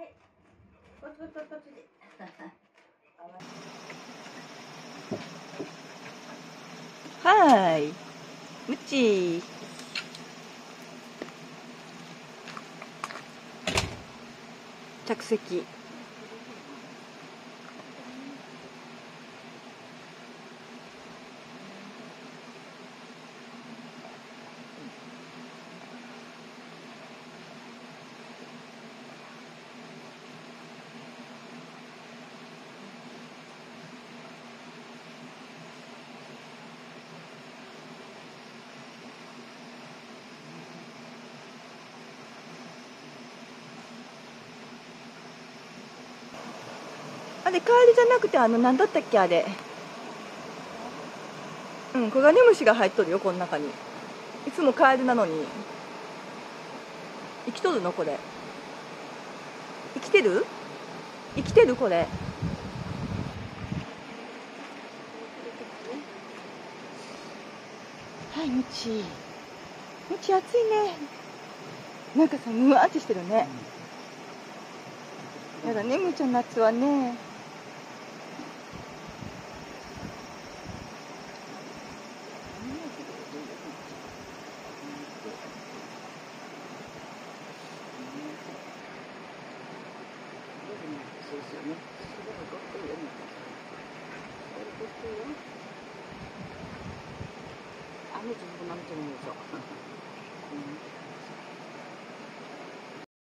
はい。こっちこっちこっちこっちで。はーい。ムッチー。着席。あれ、カエルじゃなくて、あの、なんだったっけ、あれ。うん、コガネムシが入っとるよ、この中に。いつもカエルなのに。生きとるの、これ。生きてる？生きてるこれ。はい、ムチ。ムチ暑いね。なんかさ、むわーってしてるね。やだね、むちゃん夏はね。そうですよね。すごい